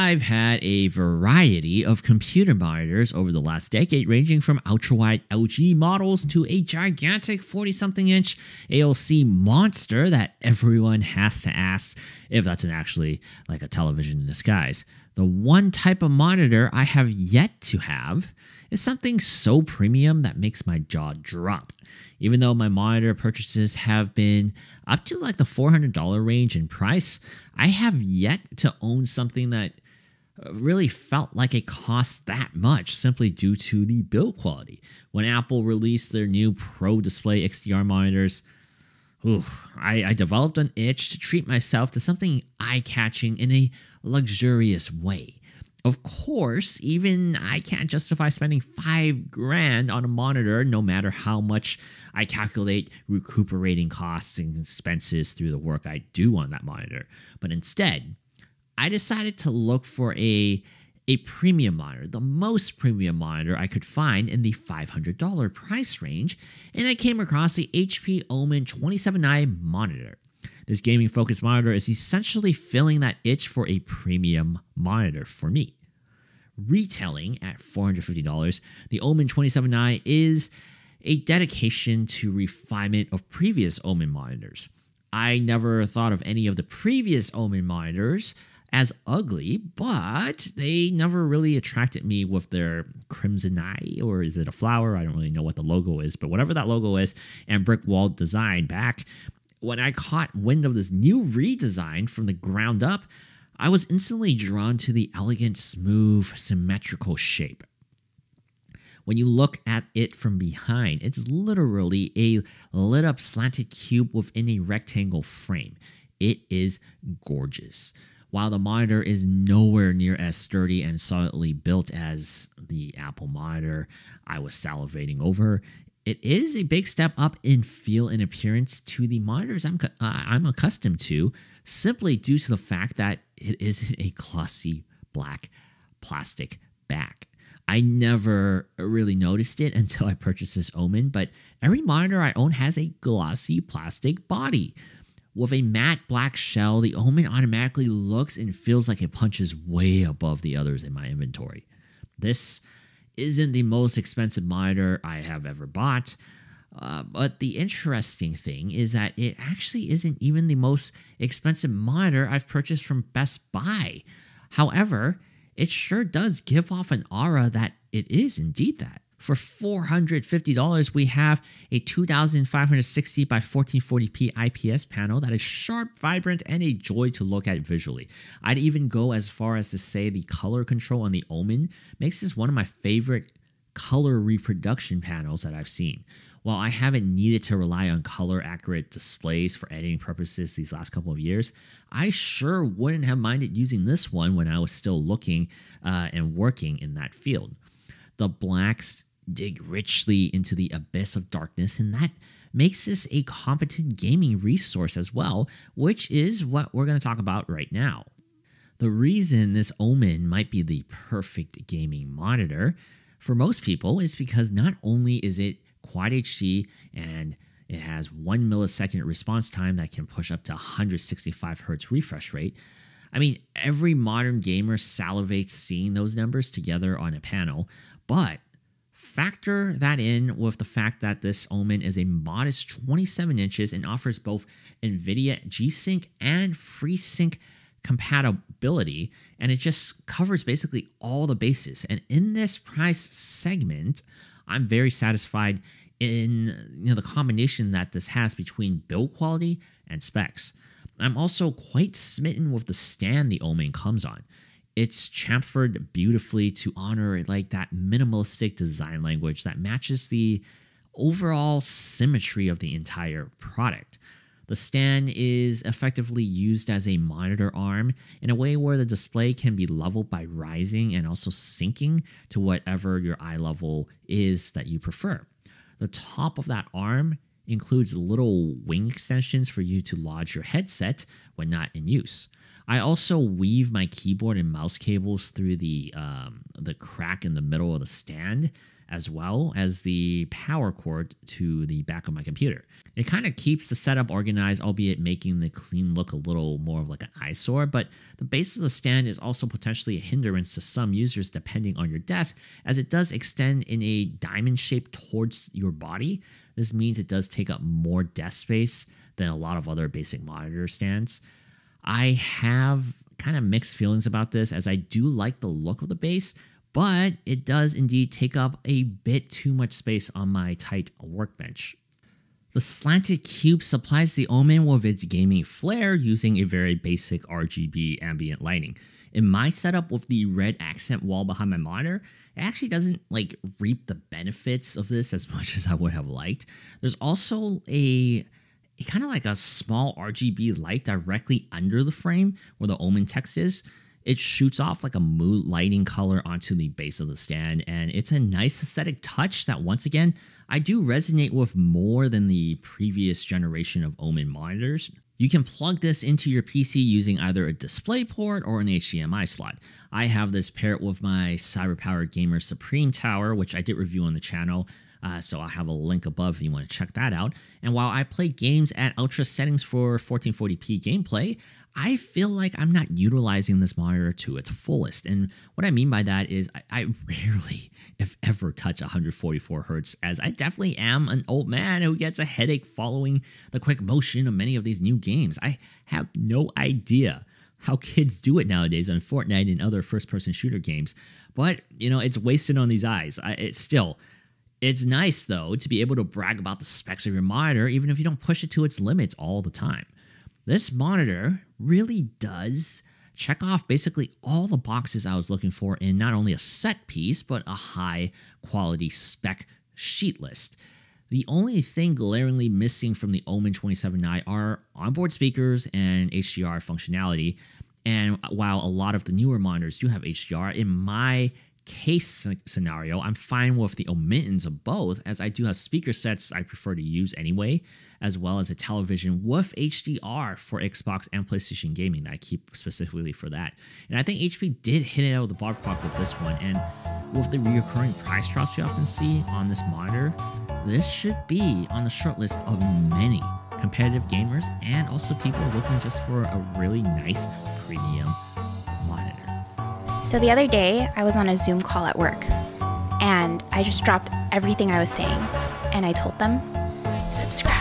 I've had a variety of computer monitors over the last decade, ranging from ultra-wide LG models to a gigantic 40-something inch AOC monster that everyone has to ask if that's an actually like a television in disguise. The one type of monitor I have yet to have is something so premium that makes my jaw drop. Even though my monitor purchases have been up to like the $400 range in price, I have yet to own something that really felt like it cost that much simply due to the build quality. When Apple released their new Pro Display XDR monitors, ooh, I, I developed an itch to treat myself to something eye catching in a luxurious way. Of course, even I can't justify spending five grand on a monitor no matter how much I calculate recuperating costs and expenses through the work I do on that monitor. But instead, I decided to look for a a premium monitor, the most premium monitor I could find in the $500 price range, and I came across the HP Omen 27i monitor. This gaming focused monitor is essentially filling that itch for a premium monitor for me. Retailing at $450, the Omen 27i is a dedication to refinement of previous Omen monitors. I never thought of any of the previous Omen monitors as ugly, but they never really attracted me with their crimson eye, or is it a flower? I don't really know what the logo is, but whatever that logo is, and brick wall design back when I caught wind of this new redesign from the ground up, I was instantly drawn to the elegant, smooth, symmetrical shape. When you look at it from behind, it's literally a lit up slanted cube within a rectangle frame. It is gorgeous. While the monitor is nowhere near as sturdy and solidly built as the Apple monitor I was salivating over, it is a big step up in feel and appearance to the monitors I'm, uh, I'm accustomed to, simply due to the fact that it isn't a glossy black plastic back. I never really noticed it until I purchased this Omen, but every monitor I own has a glossy plastic body. With a matte black shell, the Omen automatically looks and feels like it punches way above the others in my inventory. This isn't the most expensive monitor I have ever bought. Uh, but the interesting thing is that it actually isn't even the most expensive monitor I've purchased from Best Buy. However, it sure does give off an aura that it is indeed that. For $450, we have a 2560 by 1440p IPS panel that is sharp, vibrant, and a joy to look at visually. I'd even go as far as to say the color control on the Omen makes this one of my favorite color reproduction panels that I've seen. While I haven't needed to rely on color accurate displays for editing purposes these last couple of years, I sure wouldn't have minded using this one when I was still looking uh, and working in that field. The blacks dig richly into the abyss of darkness, and that makes this a competent gaming resource as well, which is what we're going to talk about right now. The reason this Omen might be the perfect gaming monitor for most people is because not only is it quad HD and it has 1 millisecond response time that can push up to 165 hertz refresh rate. I mean, every modern gamer salivates seeing those numbers together on a panel, but Factor that in with the fact that this Omen is a modest 27 inches and offers both NVIDIA G-Sync and FreeSync compatibility, and it just covers basically all the bases. And in this price segment, I'm very satisfied in you know the combination that this has between build quality and specs. I'm also quite smitten with the stand the Omen comes on it's chamfered beautifully to honor like that minimalistic design language that matches the overall symmetry of the entire product. The stand is effectively used as a monitor arm in a way where the display can be leveled by rising and also sinking to whatever your eye level is that you prefer. The top of that arm includes little wing extensions for you to lodge your headset when not in use. I also weave my keyboard and mouse cables through the um, the crack in the middle of the stand as well as the power cord to the back of my computer. It kind of keeps the setup organized, albeit making the clean look a little more of like an eyesore, but the base of the stand is also potentially a hindrance to some users depending on your desk, as it does extend in a diamond shape towards your body. This means it does take up more desk space than a lot of other basic monitor stands. I have kind of mixed feelings about this as I do like the look of the base, but it does indeed take up a bit too much space on my tight workbench. The slanted cube supplies the Omen with its gaming flair using a very basic RGB ambient lighting. In my setup with the red accent wall behind my monitor, it actually doesn't like reap the benefits of this as much as I would have liked. There's also a kind of like a small RGB light directly under the frame where the Omen text is. It shoots off like a mood lighting color onto the base of the stand, and it's a nice aesthetic touch that, once again, I do resonate with more than the previous generation of Omen monitors. You can plug this into your PC using either a DisplayPort or an HDMI slot. I have this paired with my CyberPower Gamer Supreme Tower, which I did review on the channel. Uh, so I'll have a link above if you want to check that out. And while I play games at ultra settings for 1440p gameplay, I feel like I'm not utilizing this monitor to its fullest. And what I mean by that is I, I rarely, if ever, touch 144 hertz, as I definitely am an old man who gets a headache following the quick motion of many of these new games. I have no idea how kids do it nowadays on Fortnite and other first person shooter games. But, you know, it's wasted on these eyes. I, it's still, it's nice though to be able to brag about the specs of your monitor even if you don't push it to its limits all the time. This monitor really does check off basically all the boxes I was looking for in not only a set piece, but a high quality spec sheet list. The only thing glaringly missing from the Omen 27i are onboard speakers and HDR functionality. And while a lot of the newer monitors do have HDR, in my case scenario, I'm fine with the omittance of both, as I do have speaker sets I prefer to use anyway, as well as a television with HDR for Xbox and PlayStation gaming that I keep specifically for that. And I think HP did hit it out of the ballpark with this one, and with the recurring price drops you often see on this monitor, this should be on the short list of many competitive gamers and also people looking just for a really nice premium so the other day, I was on a Zoom call at work and I just dropped everything I was saying and I told them, subscribe.